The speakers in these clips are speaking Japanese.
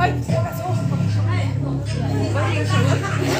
哎你别走哎你把你手机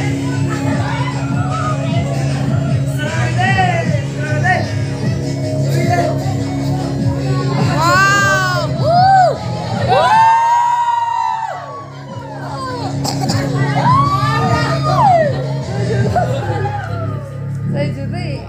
い。